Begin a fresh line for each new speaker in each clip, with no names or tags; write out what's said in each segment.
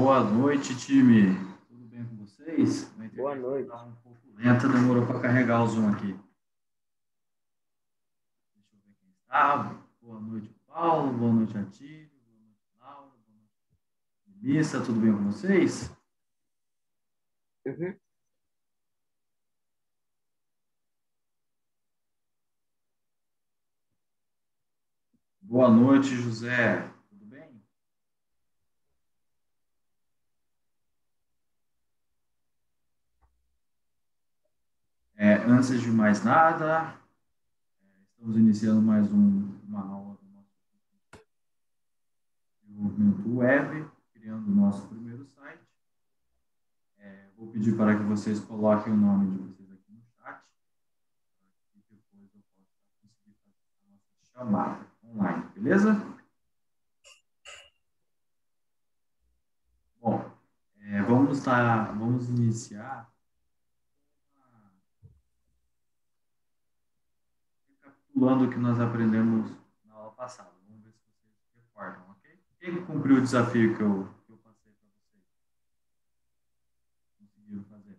Boa noite, time. Tudo bem com vocês?
Boa noite.
Estava um pouco lenta, demorou para carregar o Zoom aqui. Deixa eu ver quem está. Boa noite, Paulo. Boa noite, Atílio. Boa noite, Laura. Boa noite, Melissa. Tudo bem com vocês?
Uhum.
Boa noite, José. Tudo bem? É, antes de mais nada, estamos iniciando mais um, uma aula do nosso desenvolvimento web, criando o nosso primeiro site. É, vou pedir para que vocês coloquem o nome de vocês aqui no chat, que depois eu possa conseguir fazer a nossa chamada online, beleza? Bom, é, vamos lá, vamos iniciar recapitulando o que nós aprendemos na aula passada. Vamos ver se vocês recordam, ok? Quem cumpriu o desafio que eu, que eu passei para vocês? Conseguiram fazer?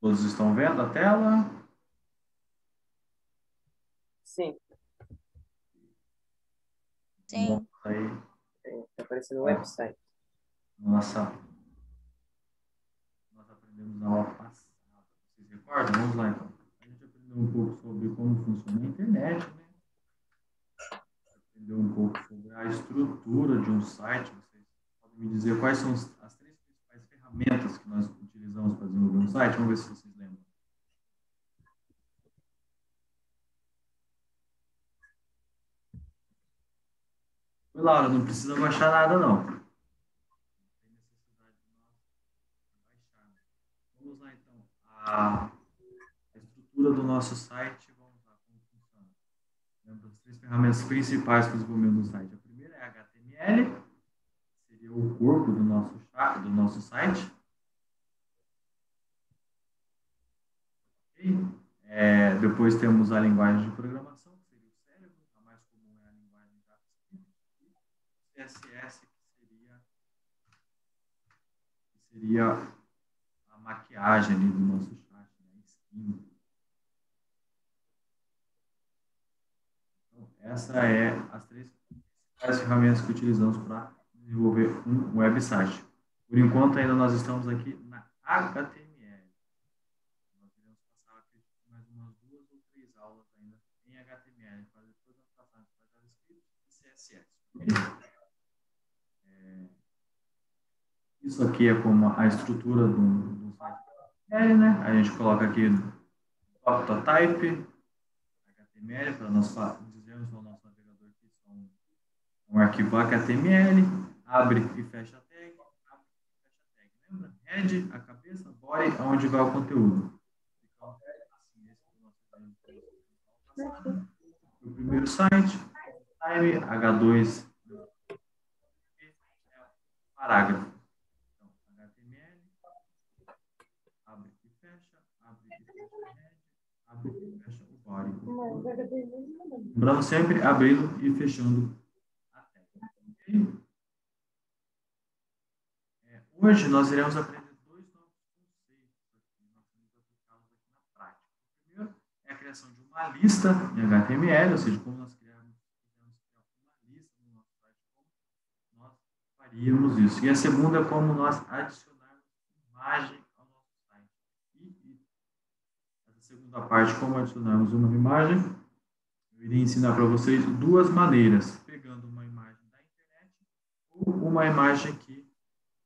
Todos estão vendo a tela?
Sim,
Sim.
Aí.
está aparecendo no website.
Nossa, nós aprendemos na aula passada. Vocês recordam? Vamos lá então. A gente aprendeu um pouco sobre como funciona a internet, né? Aprendeu um pouco sobre a estrutura de um site. Vocês podem me dizer quais são as três principais ferramentas que nós utilizamos para desenvolver um site? Vamos ver se vocês lembram. Laura, não precisa baixar nada, não. Não tem necessidade de nós baixarmos. Vamos lá, então. A, estrutura do nosso site, vamos lá, como funciona. Lembra as três ferramentas principais para o desenvolvimento do site. A primeira é HTML, que seria o corpo do nosso, do nosso site. É, depois temos a linguagem de programação, que seria o cérebro. A mais comum é a linguagem JavaScript. E CSS, que seria, que seria maquiagem ali do nosso chat, né? skin. Então, essa é as três principais ferramentas que utilizamos para desenvolver um website. Por enquanto, ainda nós estamos aqui na HTML. Nós iremos passar acredito, mais umas duas ou três aulas ainda em HTML, para depois nós passarmos para JavaScript e CSS. É, Isso aqui é como a estrutura do, né? A gente coloca aqui Octotype, HTML, para nós dizermos ao nosso navegador que são um arquivo HTML, abre e fecha a tag, abre e fecha a tag. Lembra? Head, a cabeça, body, aonde vai o conteúdo. Então, assim, esse é o nosso exemplo. O primeiro site, time, H2, é parágrafo. Então, HTML, abre e fecha, abre e fecha a head, Lembrando sempre abrindo e fechando a tag. ok? É, hoje nós iremos aprender dois novos conceitos aqui, nós vamos aplicá-los aqui na prática. O primeiro é a criação de uma lista em HTML, ou seja, como nós criamos, criar uma lista no nosso site, como nós faríamos isso. E a segunda é como nós adicionarmos imagem ao nosso site. E, e essa segunda parte, como adicionarmos uma imagem, eu iria ensinar para vocês duas maneiras, pegando uma imagem da internet ou uma imagem que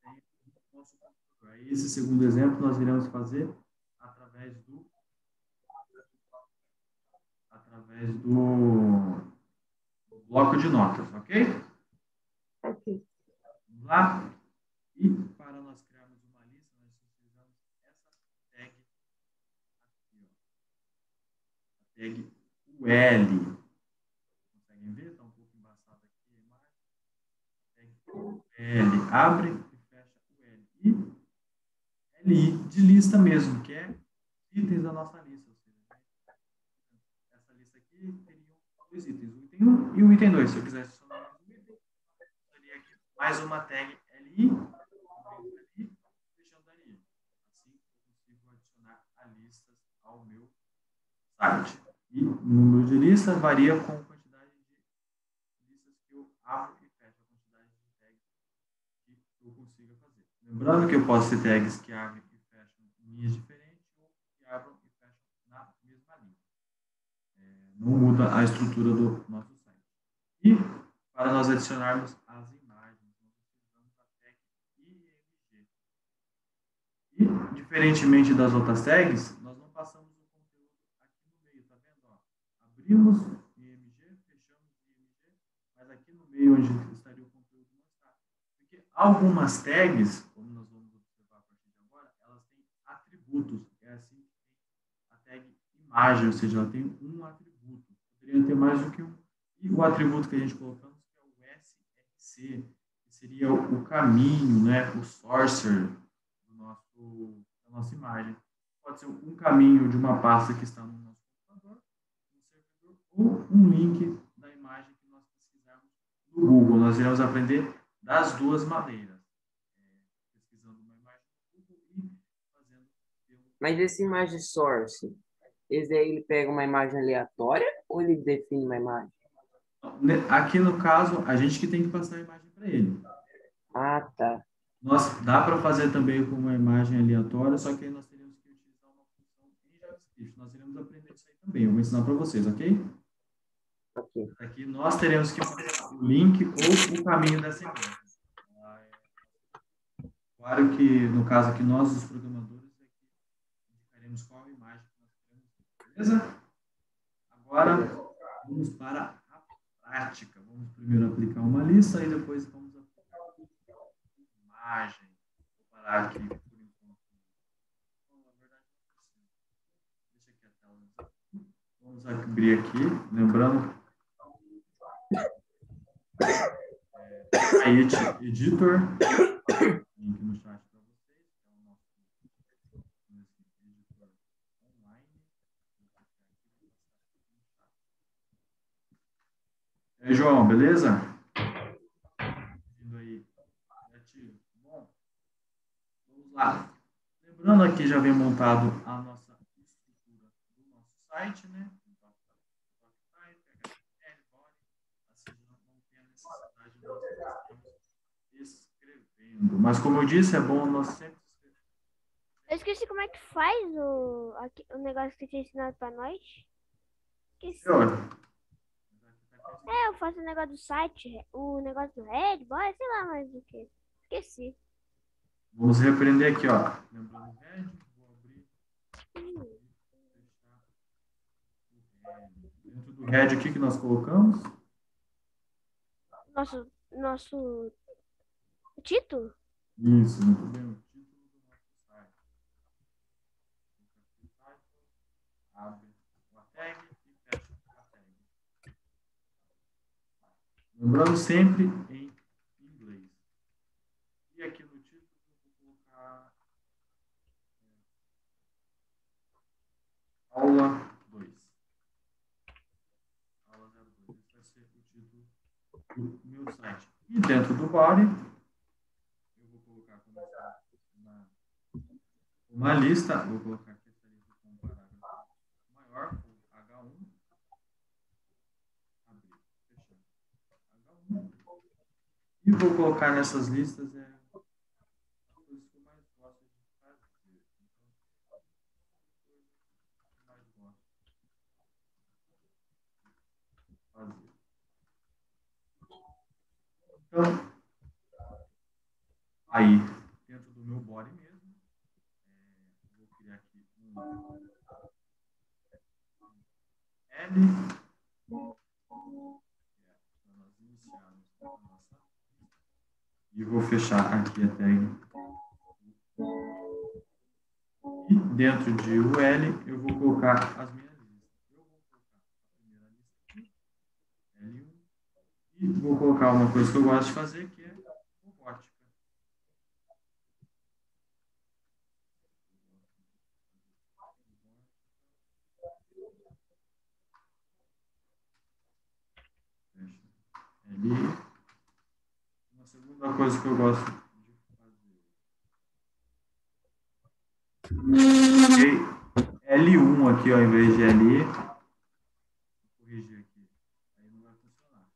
tem no nosso computador. Esse segundo exemplo nós iremos fazer através do através do, do bloco de notas, ok?
Ok.
Vamos lá? E para nós criarmos uma lista, nós utilizamos essa tag aqui, A tag UL. Conseguem ver? Está um pouco embaçado aqui a imagem. Tag UL. Abre e fecha o L. E LI de lista mesmo, que é itens da nossa lista. Ou seja, dois itens, o item 1 e o item 2. Se eu quiser adicionar um item, daria aqui mais uma tag LI, LI, E o número de listas varia com a quantidade de listas que eu abro e fecho, a quantidade de tags que eu consiga fazer. Lembrando que eu posso ter tags que abrem e fecham em linhas diferentes ou que abram e fecham na mesma linha. É, não muda a estrutura do nosso site. E para nós adicionarmos as imagens, nós utilizamos a tag IMG. E, diferentemente das outras tags, nós não passamos o conteúdo aqui no meio, tá vendo? Ó, abrimos IMG, fechamos IMG, mas aqui no meio onde estaria o conteúdo não está. Porque algumas tags, como nós vamos observar a partir de agora, elas têm atributos. É assim que tem a tag imagem, ou seja, ela tem um atributo. Poderia ter mais do que um. E o atributo que a gente colocamos é o SRC, que seria o caminho, né, o sourcer do nosso, da nossa imagem. Pode ser um caminho de uma pasta que está no nosso ou um link da imagem que nós pesquisarmos no Google. Nós iremos aprender das duas maneiras. É, pesquisando uma imagem no Google e fazendo
Mas esse imagem source, esse aí ele pega uma imagem aleatória ou ele define uma imagem?
Ne- Aqui no caso, a gente que tem que passar a imagem para ele.
Ah, tá.
Nós, dá para fazer também com uma imagem aleatória, só que aí nós teríamos que utilizar uma função em JavaScript. Nós iremos aprender isso aí também. Eu vou ensinar para vocês, ok?
Ok.
Aqui nós teremos que fazer o link ou o caminho dessa é Claro que, no caso aqui, nós, os programadores, é indicaremos qual imagem que nós queremos. Beleza? Agora, vamos para a prática. Vamos primeiro aplicar uma lista e depois vamos aplicar uma imagem. Vou parar aqui por enquanto. Aqui a tela. Vamos abrir aqui, lembrando a Edit Editor, link no chat para vocês, é o nosso editor online. E aí, João, beleza? Vindo aí, criativo. Bom, vamos lá. Lembrando aqui, já vem montado a nossa estrutura do nosso site, né? Então, HTML, body, assim não não tem a necessidade de nós estarmos escrevendo. Mas como eu disse, é bom nós sempre.
Eu esqueci como é que faz o, o negócio que tinha ensinado pra nós. Esqueci.
Olha,
É, eu faço o negócio do site, o negócio do Red, sei lá mais o que. Esqueci.
vamos repreender aqui, ó. Lembrando o head, vou abrir o. Dentro do head aqui que nós colocamos,
Nosso, nosso título?
Isso, muito bem. O título do nosso site. O Abre uma tag e fecha a tag. Lembrando sempre em inglês. E aqui no título eu vou colocar é, aula 2. Aula 02. Esse vai ser o título do meu site. E dentro do body eu vou colocar como está na, uma lista, vou colocar aqui essa lista com parágrafo maior, o H1, abrir, fechar, H1, e vou colocar nessas listas é, as coisas que eu mais gosto de fazer. Então, as coisas que eu mais gosto de fazer. Então, Aí, dentro do meu body mesmo, é, vou criar aqui um L, e vou fechar aqui a tag. E dentro de UL, eu vou colocar as minhas listas. Eu vou colocar a primeira lista aqui, L1, e vou colocar uma coisa que eu gosto de fazer, que é robótica. Segunda coisa que eu gosto de fazer. L1 aqui, ó, ao invés de L. Vou corrigir aqui. Aí não vai funcionar.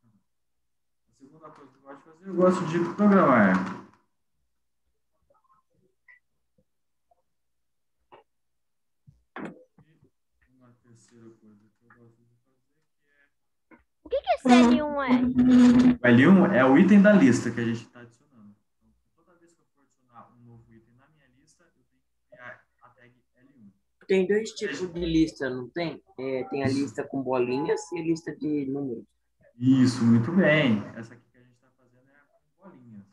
A segunda coisa que eu gosto de fazer, eu gosto de programar.
O que, que esse L1 é?
O L1 é o item da lista que a gente está adicionando. Então, toda vez que eu for adicionar um novo item na minha lista, eu tenho que criar a tag L1.
Tem dois tipos de lista, não tem? É, tem a lista com bolinhas e a lista de números.
Isso, muito bem. Essa aqui que a gente está fazendo é a com bolinhas.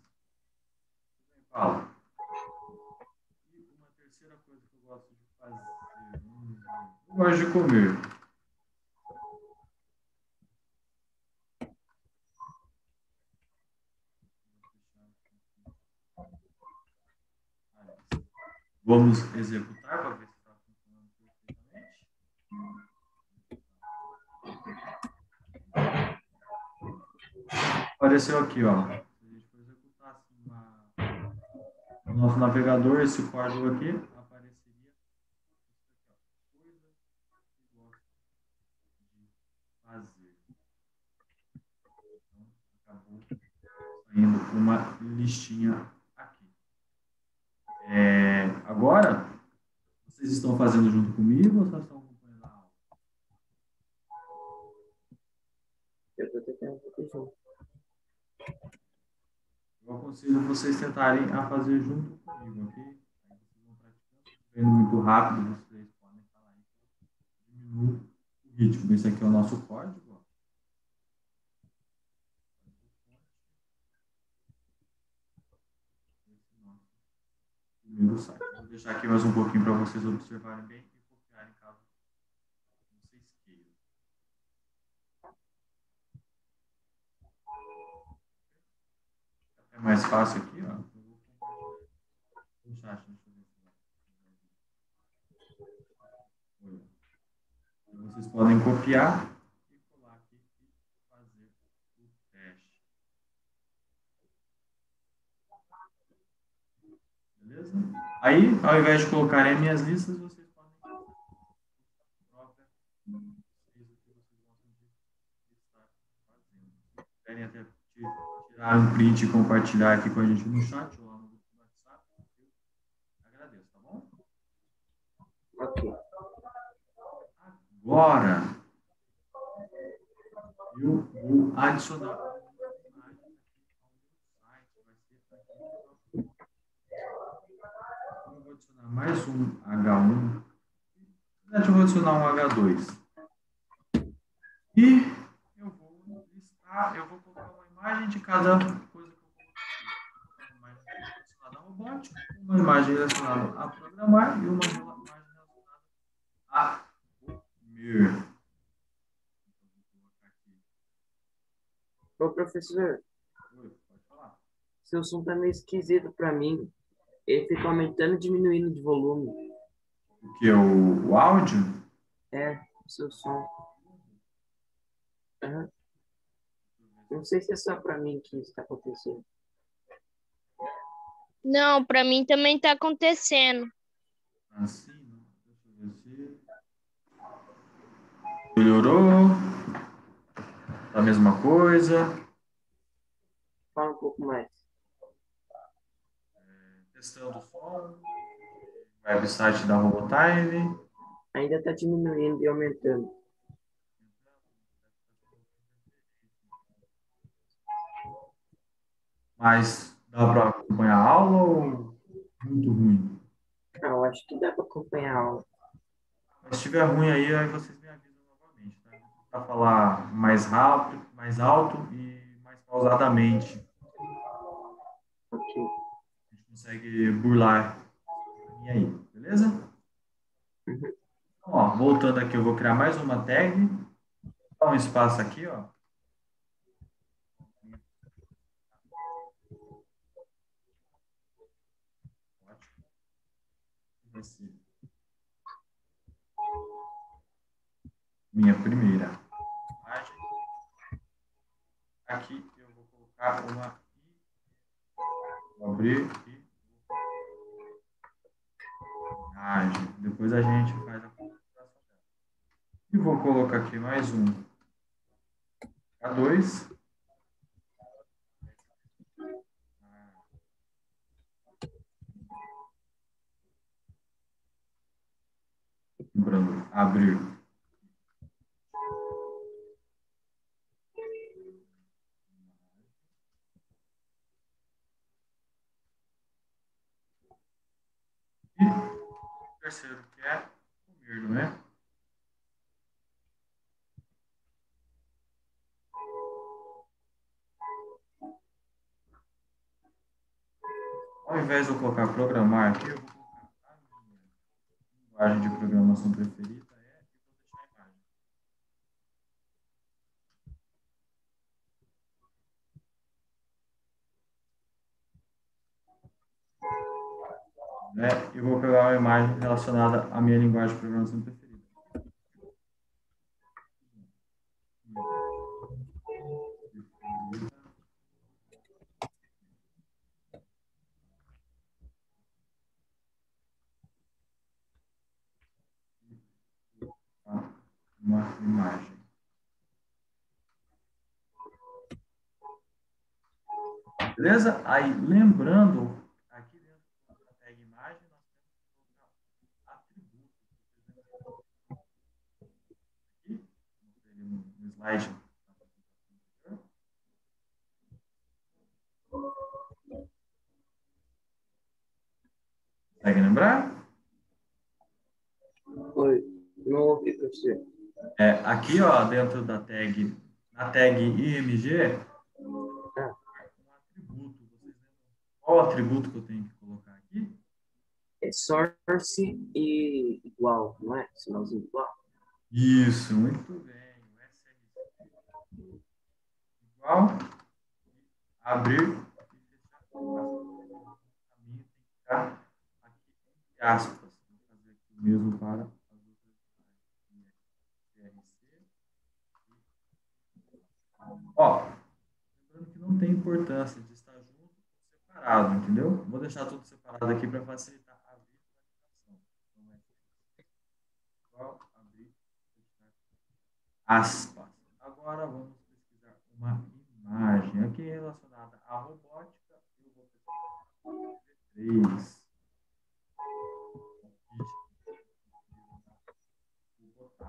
Fala. E uma terceira coisa que eu gosto de fazer. hum, Eu gosto de comer. Vamos executar para ver se está funcionando perfeitamente. Apareceu aqui, ó. Se a gente for executar assim, uma... o nosso navegador, esse código aqui, apareceria coisa que gosto de fazer. Então, acabou saindo uma listinha. É, agora, vocês estão fazendo junto comigo ou só estão acompanhando a aula?
Eu estou tentando fazer junto.
Eu aconselho vocês tentarem a fazer junto comigo, ok? Aí vocês vão praticando, vendo muito rápido, vocês podem falar aí, diminui o ritmo. Esse aqui é o nosso código. ó. Esse nosso site. Vou deixar aqui mais um pouquinho para vocês observarem bem e copiarem caso vocês queiram. É mais fácil aqui, ó. Vocês podem copiar e colar aqui e fazer o teste. Beleza? Aí, ao invés de colocarem as minhas listas, vocês podem querem até ti- tirar um print e compartilhar aqui com a gente no chat ou lá no grupo do WhatsApp, agradeço, tá bom? Agora, eu vou adicionar uma imagem aqui ao meu site. Vai ser aqui. Eu vou adicionar mais um H1. Na verdade, eu adicionar um H2. E eu vou listar, eu vou colocar uma imagem de cada coisa que eu coloquei. Uma imagem relacionada à robótica, uma imagem relacionada a programar e uma imagem relacionada a comer.
Ô, professor,
Oi, pode falar.
seu som tá meio esquisito pra mim. Ele fica aumentando e diminuindo de volume.
O que? O, o áudio?
É, o seu som. Aham. Não sei se é só pra mim que isso tá acontecendo.
Não, pra mim também tá acontecendo.
Assim, não. Deixa eu ver se. Melhorou. Tá A mesma coisa.
Fala um pouco mais.
Testando o som. Website da Robotime.
Ainda tá diminuindo e aumentando.
Mas dá para acompanhar a aula ou muito ruim?
Eu acho que dá pra acompanhar a aula.
Mas se estiver ruim aí, aí vocês me avisam novamente, tá? Para falar mais rápido, mais alto e mais pausadamente. Consegue burlar e aí, beleza? Então, ó, voltando aqui, eu vou criar mais uma tag. Dá um espaço aqui, ó. Minha primeira imagem. Aqui eu vou colocar uma abrir Imagem. Depois a gente faz a configuração. E vou colocar aqui mais um. A2. Lembrando, abrir. O terceiro que é comer, não é? Ao invés de eu colocar programar aqui, eu vou colocar a minha linguagem de programação preferida Né? Eu vou pegar uma imagem relacionada à minha linguagem de programação preferida. Uma imagem. Beleza? Aí, lembrando, aqui dentro da tag imagem, nós temos que colocar atributos. Aqui, mostrei no no slide. Consegue lembrar?
Oi, não ouvi, professor.
É, aqui, ó, dentro da tag, na tag IMG, um atributo. Vocês lembram qual atributo que eu tenho que colocar aqui?
É source e igual, não é? Sinalzinho igual.
Isso, muito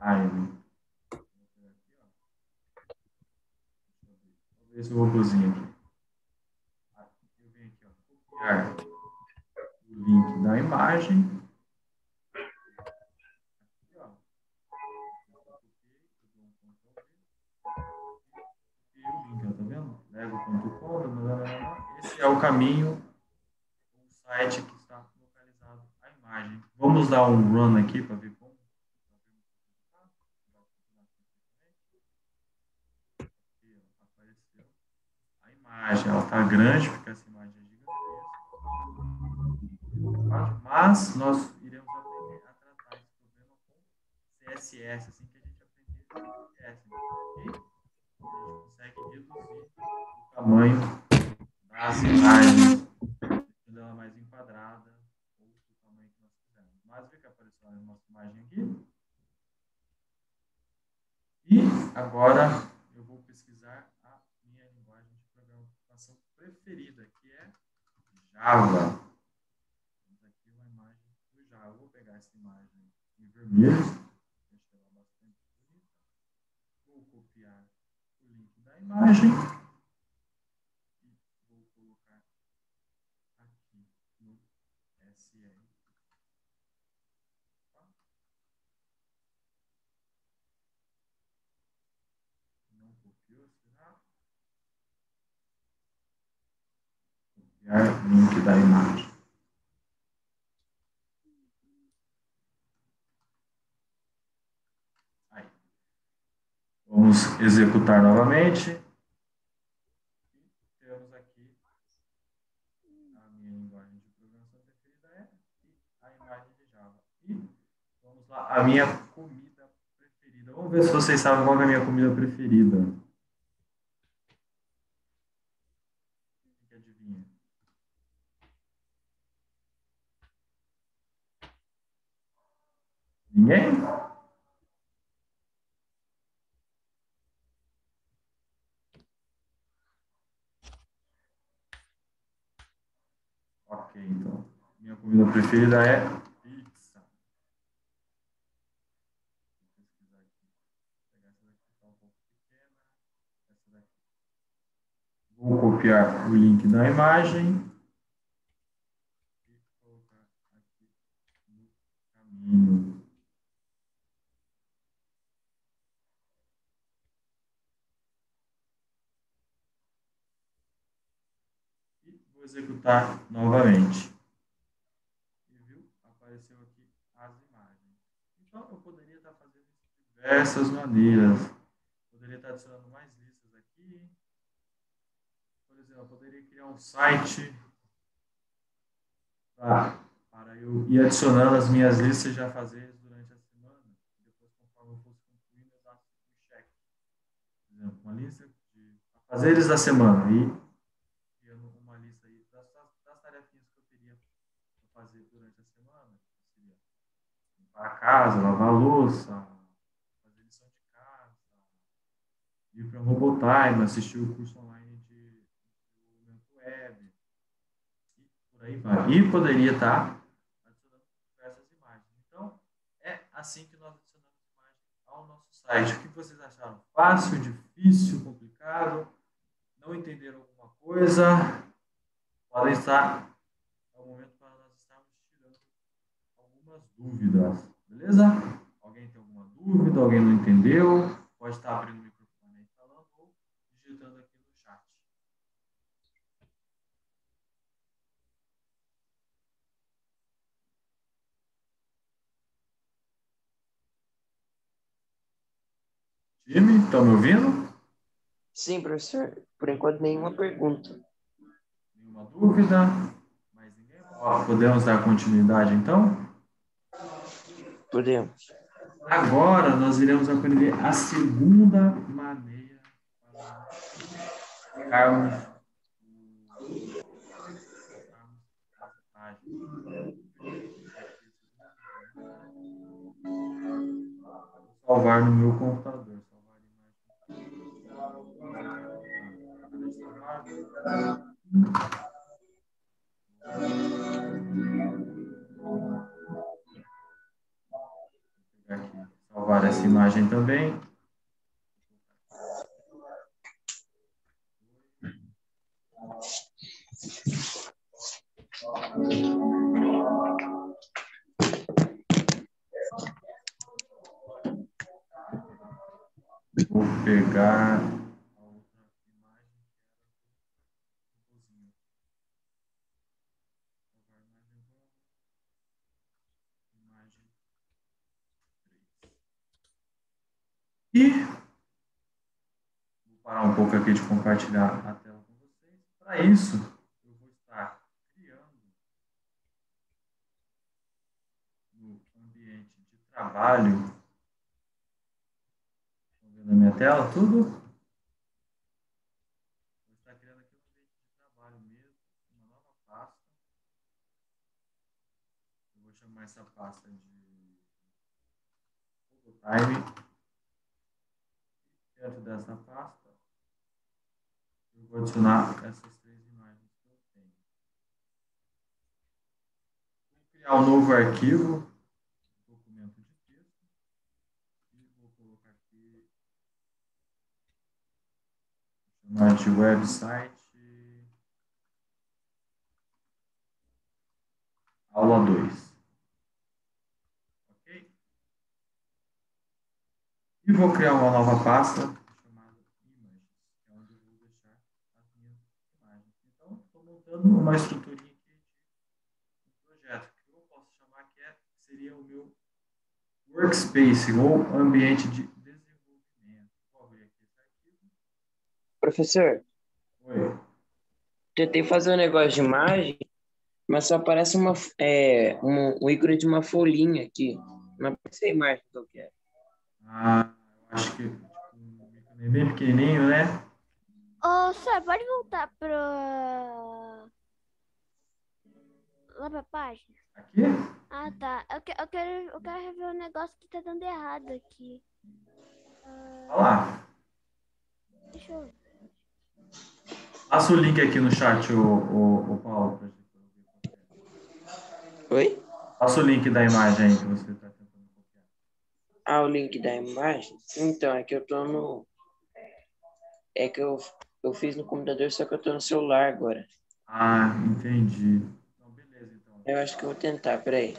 Time. Vou ver esse robôzinho aqui. Eu venho aqui, ó, copiar o link da imagem. Esse é o caminho, o site que está localizado a imagem. Vamos dar um run aqui para ver como. Aqui, ó, apareceu a grande, porque essa imagem é gigantesca. Mas nós iremos aprender a tratar esse problema com CSS, assim que a gente aprender CSS. Ok? A gente consegue reduzir o tamanho das imagens, deixando ela mais enquadrada, ou do tamanho que nós quisermos. Mas vê que apareceu a nossa imagem aqui. E agora eu vou pesquisar a minha linguagem de programação Java. Temos aqui uma imagem do Java. Vou pegar essa imagem em vermelho. Deixa ela bastante bonita. Vou copiar o link da imagem. E vou colocar aqui no SL. Tá? Não copiou, será? Copiar link da imagem. Aí. Vamos executar novamente. Temos aqui a minha linguagem de programação preferida é a imagem de Java. Vamos lá, a minha comida preferida. Vamos ver se vocês sabem qual é a minha comida preferida. Quem que adivinha? Ninguém? Ok, então. Minha comida preferida é pizza. Vou pesquisar aqui. Pegar essa daqui, tá um pouco pequena. Essa daqui. Vou copiar o link da imagem. E colocar aqui no caminho. E vou executar novamente. E viu? Apareceu aqui as imagens. Então, eu poderia estar fazendo de diversas maneiras. Poderia estar adicionando mais listas aqui. Por exemplo, eu poderia criar um site pra, para eu ir adicionando as minhas listas já fazer durante a semana. Depois, conforme eu fosse concluindo, eu dava um check. Por exemplo, uma lista de fazeres da semana. E criando uma lista aí das, das tarefinhas que eu teria para fazer durante a semana. que Seria a casa, lavar a louça, fazer lição de casa, ir para Robotime, assistir o curso online de desenvolvimento web, e por aí vai. E poderia estar adicionando diversas imagens. Então, é assim que nós adicionamos imagens ao nosso site. O que vocês acharam? Fácil, difícil, complicado? Não entenderam alguma coisa? Podem estar. É o momento para nós estarmos tirando algumas dúvidas. Beleza? Alguém tem alguma dúvida? Alguém não entendeu? Pode estar abrindo o microfone aí falando ou digitando aqui no chat. Time, estão me ouvindo?
Sim, professor. Por enquanto, nenhuma pergunta.
Nenhuma dúvida? Mais ninguém? Ó, Podemos dar continuidade então?
Podemos.
Agora nós iremos aprender a segunda maneira para. Vou salvar no meu computador. Salvar imagem. Salvar essa imagem também. E vou parar um pouco aqui de compartilhar a tela com vocês. Para isso, eu vou estar criando no ambiente de trabalho. Estão vendo a minha tela? Tudo? Vou estar criando aqui no ambiente de trabalho mesmo, uma nova pasta. Eu vou chamar essa pasta de Phototime. Dentro dessa pasta, eu vou adicionar essas três imagens que eu tenho. Vou criar um novo arquivo, documento de texto, e vou colocar aqui, chamar de website aula 2. Ok? E vou criar uma nova pasta chamada Images, que é onde eu vou deixar as minhas imagens. Então, estou montando uma estruturinha aqui de um projeto, que eu posso chamar que é, seria o meu workspace, ou ambiente de desenvolvimento. Vou abrir aqui esse arquivo.
Professor,
Oi.
tentei fazer um negócio de imagem, mas só aparece uma, é, um, um ícone de uma folhinha aqui. Não aparece a imagem que eu quero.
Ah, eu acho que tipo, um bem pequenininho, né?
Ô, senhor, pode voltar pro... lá pra página.
Aqui?
Ah, tá. Eu, que, eu, quero, eu quero rever um negócio que tá dando errado aqui. Ah,
Olha lá.
deixa eu ver.
Passa o link aqui no chat, o, o, o Paulo. pra gente ver.
Oi?
Passa o link da imagem aí que você copiar.
Ah, o link da imagem? Então, é que eu tô no. É que eu, eu fiz no computador, só que eu tô no celular agora.
Ah, entendi. Então, beleza, então.
Eu acho que eu vou tentar, peraí.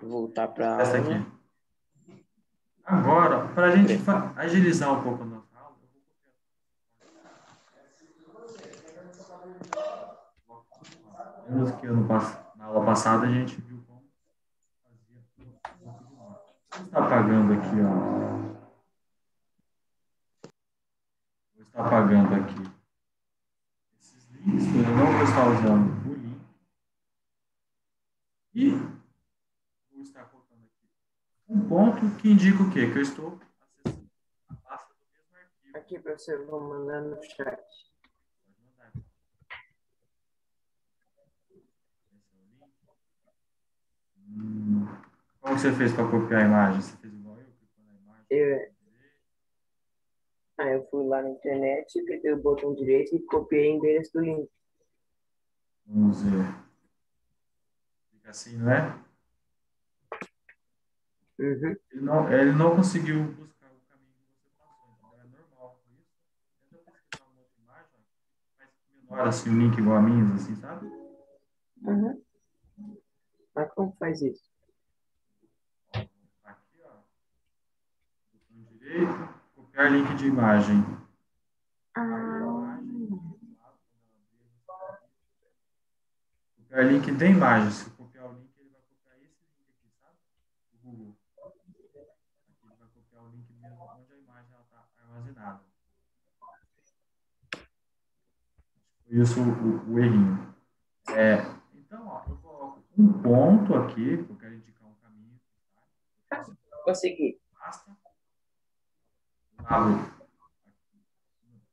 Voltar pra
Essa
aula.
aqui. Agora, para a gente agilizar um pouco a nossa aula, eu vou copiar. Que ano na aula passada a gente viu como fazia um pouco de nota. Você está apagando aqui, ó. Vou estar apagando aqui esses links, eu não vou estar usando o link. E vou estar colocando aqui um ponto que indica o quê? Que eu estou acessando a pasta do mesmo arquivo.
Aqui, professor, vou mandar no chat.
Pode mandar. Esse é. Hum, Como você fez para copiar a imagem? Você fez igual eu? Na imagem?
Eu- Aí eu fui lá na internet, apertei o botão direito e copiei o endereço do link.
Vamos ver. Fica assim, não é?
Uhum.
Ele não, ele não conseguiu buscar o caminho que você passou, então é normal com isso. Tenta pesquisar uma outra imagem, faz menor assim, o link igual a minhas, assim, sabe?
Uhum. Mas como faz isso?
Aqui, ó. Botão direito, copiar link de imagem.
Ah,
Copiar link de imagem. Se copiar o link, ele vai copiar esse link aqui, sabe? Do Google. Aqui ele vai copiar o link mesmo onde a imagem está armazenada. Foi isso o, o errinho. É, então, ó, eu coloco um ponto aqui, que eu quero indicar um caminho. Tá?
Consegui.
Abro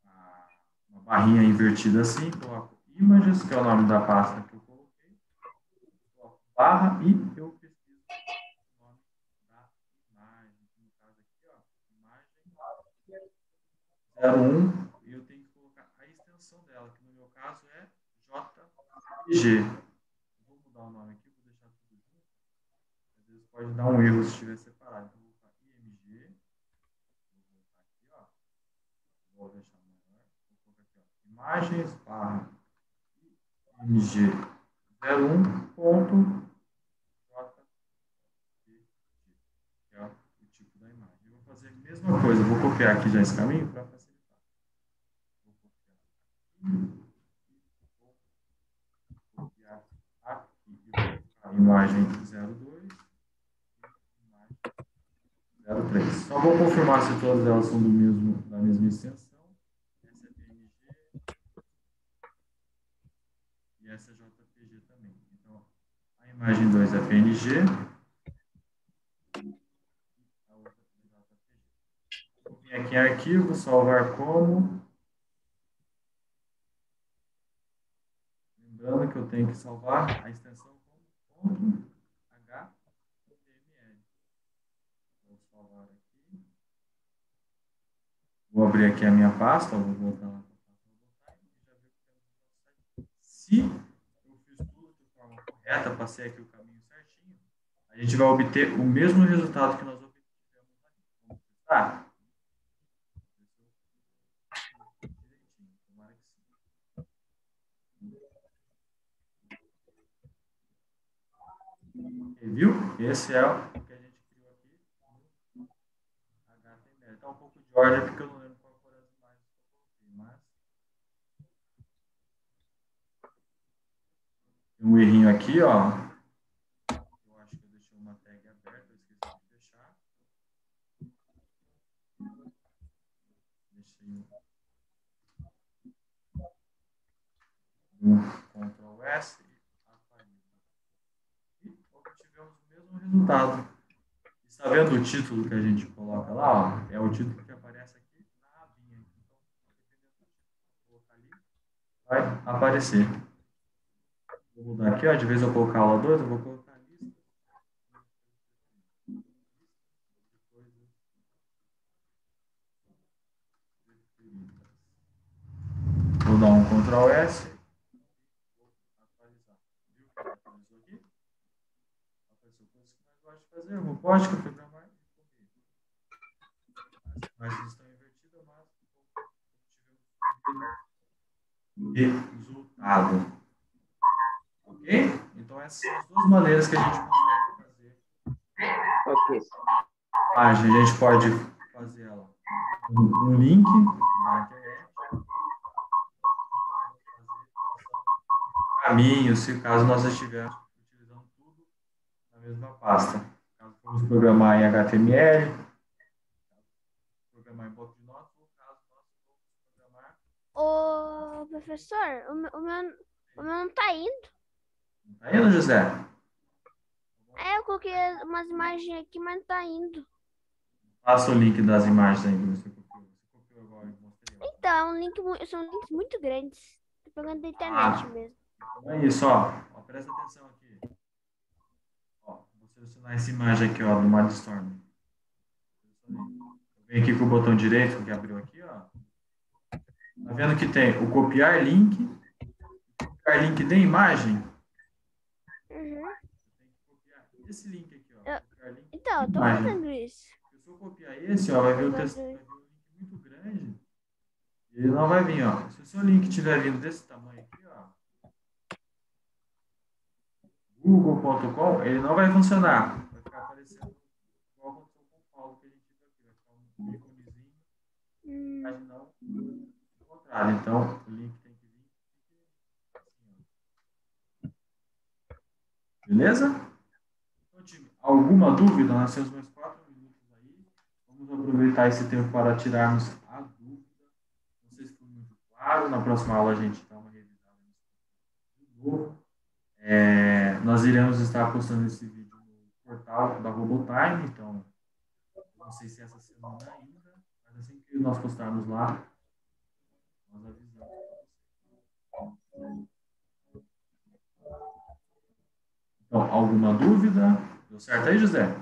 a- uma barrinha invertida assim, coloco images, que é o nome da pasta que eu coloquei, coloco barra e eu pesquiso o nome da imagem, no caso aqui, ó, imagem 01, e eu tenho que colocar a extensão dela, que no meu caso é JPG. Vou mudar o nome aqui, vou deixar tudo junto. Às vezes pode dar um erro se estiver separado. Então, vou colocar IMG. Vou voltar aqui, ó. Vou deixar maior. Vou colocar aqui, ó. Imagens barra IMG 01.jpg, que é o tipo da imagem. Eu vou fazer a mesma coisa. Vou copiar aqui já esse caminho para facilitar. Vou copiar aqui. A imagem 02 e imagem 03. Só vou confirmar se todas elas são do mesmo, da mesma extensão. Essa é PNG e essa é JPG também. Então, a imagem 2 é PNG é. Vou vir aqui em arquivo, salvar como. Lembrando que eu tenho que salvar a extensão como HTML. Vou salvar aqui. Vou abrir aqui a minha pasta, vou voltar lá para a pasta do correta, passei aqui o caminho certinho, a gente vai obter o mesmo resultado que nós obtivemos sim. Ok, Viu? Esse é o que a gente criou aqui HTML. Está um pouco de ordem porque eu não lembro qual foram as imagens que eu coloquei, mas. Tem um errinho aqui, ó. Eu acho que eu deixei uma tag aberta, eu esqueci de fechar. Deixei um, Ctrl S e e obtivemos o mesmo resultado. Está vendo o título que a gente coloca lá? Ó? É o título que aparece aqui na abinha. Então, dependendo do título que colocar ali, vai aparecer. Vou mudar aqui, ó, de vez eu colocar aula 2, eu vou colocar lista. Vou dar um Ctrl S. Fazer. Robótica, programar e correr. As imagens estão invertidas, mas resultado. Ok? Então, essas são as duas maneiras que a gente consegue fazer.
Ok.
A a gente pode fazer ela um, um link na internet. Caminho, se caso nós estivermos utilizando tudo na mesma pasta. Caso formos programar em HTML, programar em bloco de notas, ou caso nós formos programar.
Ô, professor, o meu, o meu, o meu não tá indo.
Não tá indo, José?
É, eu coloquei umas imagens aqui, mas não tá indo.
Passa o link das imagens aí que você copiou. Você copiou agora.
Então, é um link, são links muito grandes. Tô pegando da internet
Ah.
mesmo.
Então é isso, ó. ó. Presta atenção aqui. Ó, vou selecionar essa imagem aqui, ó, do Mindstorm. Eu venho aqui com o botão direito que abriu aqui, ó. Tá vendo que tem o copiar link, copiar link de imagem.
Uhum.
Tem que copiar esse link aqui, ó.
Eu-
link.
Então, eu tô
Imagem.
fazendo isso.
Se eu copiar esse, ó, vai vir, o texto, vai vir um link muito grande. E ele não vai vir, ó. Se o seu link tiver vindo desse tamanho aqui, ó. Google.com, ele não vai funcionar. Vai ficar aparecendo igual aconteceu com o Paulo que a gente viu aqui. Vai ficar um íconezinho,
Hum,
mas não o contrário. Então, o link tem que vir assim. Beleza? Alguma dúvida? Nós temos mais quatro minutos aí. Vamos aproveitar esse tempo para tirarmos a dúvida. Não sei se foi muito claro. Na próxima aula a gente dá uma revisada de novo. É, nós iremos estar postando esse vídeo no portal da Robotime, então não sei se essa semana ainda, mas assim que nós postarmos lá, nós avisamos. Então, alguma dúvida? Deu certo aí, José?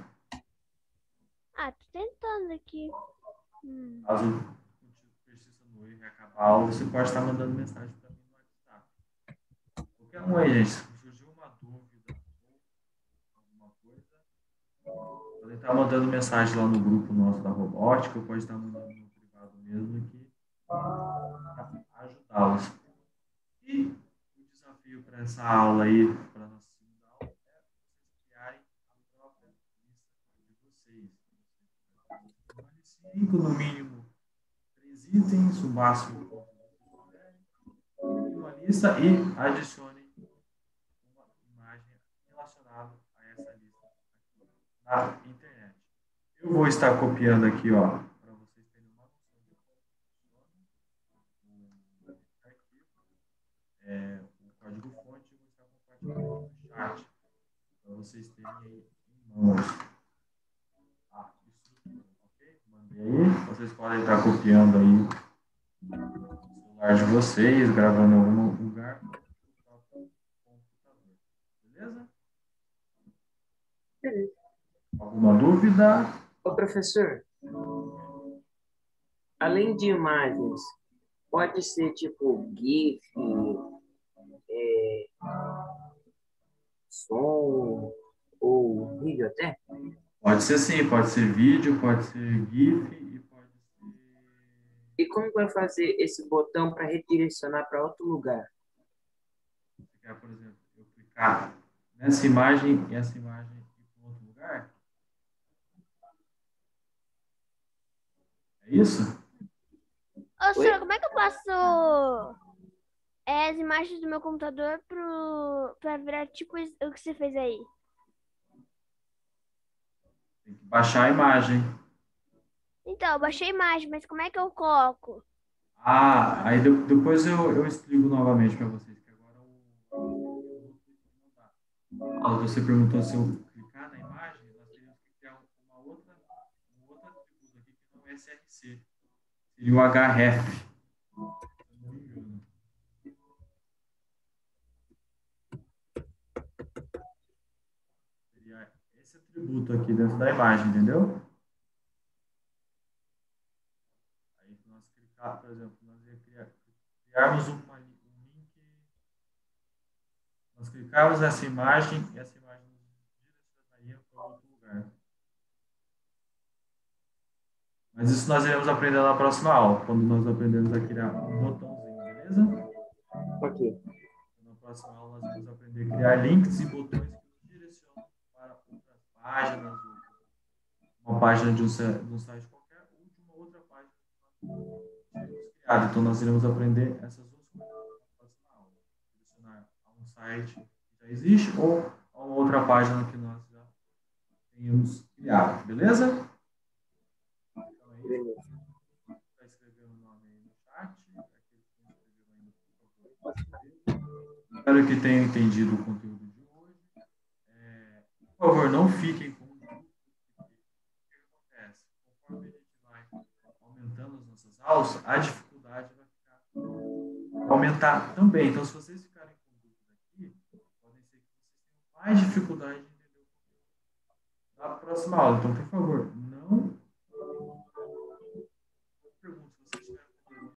Ah, tô tentando aqui. Hum.
Caso persista no erro e acabar a aula, você pode estar mandando mensagem para mim no WhatsApp. Qualquer um aí, gente. Se surgiu uma dúvida alguma coisa, pode estar mandando mensagem lá no grupo nosso da robótica, ou pode estar mandando no privado mesmo aqui para ajudá-los. E o desafio para essa aula aí, cinco no mínimo, três itens, o máximo uma lista e adicione uma imagem relacionada a essa lista na internet. Eu vou estar copiando aqui, ó, para vocês terem uma noção é, o código fonte vou estar compartilhando no chat para vocês terem aí em mãos. Aí, vocês podem estar copiando aí no celular de vocês, gravando em algum lugar. Beleza?
Beleza.
Alguma dúvida?
Ô, professor, além de imagens, pode ser tipo GIF, é, som ou vídeo até?
Pode ser sim, pode ser vídeo, pode ser GIF e pode ser.
E como vai fazer esse botão para redirecionar para outro lugar?
Você quer, por exemplo, eu clicar nessa imagem e essa imagem ir para outro lugar? É isso?
Ô, senhor, como é que eu passo é, as imagens do meu computador pro, pra virar tipo o que você fez aí?
Tem que baixar a imagem.
Então, eu baixei a imagem, mas como é que eu coloco?
Ah, aí de- depois eu, eu explico novamente para vocês, que agora o. Ah, você perguntou se eu clicar na imagem, nós teríamos que criar uma outra, um outro atributo aqui que não é SRC. Seria o href. Atributo aqui dentro da imagem, entendeu? Aí nós clicar, por exemplo, nós ia criar, criarmos uma, um link, nós clicarmos nessa imagem e essa imagem nos direcionaria para outro lugar. Mas isso nós iremos aprender na próxima aula, quando nós aprendemos a criar um botãozinho, beleza?
Ok.
Na próxima aula nós vamos aprender a criar links e botões que nos direcionam para outras uma página de um, de um site qualquer, ou de uma outra página que nós temos criado. Então nós iremos aprender essas duas coisas na próxima aula. Direcionar a um site que já existe ou a outra página que nós já tenhamos criado, beleza? Então é isso. Está escrevendo o nome aí no chat. Favor. Espero que tenham entendido o conteúdo por favor, não fiquem com o que acontece? Conforme a gente vai aumentando as nossas aulas, a dificuldade vai ficar, aumentar também. Então, se vocês ficarem com dúvida aqui, podem ser que vocês tenham mais dificuldade de entender o conteúdo da próxima aula. Então, por favor,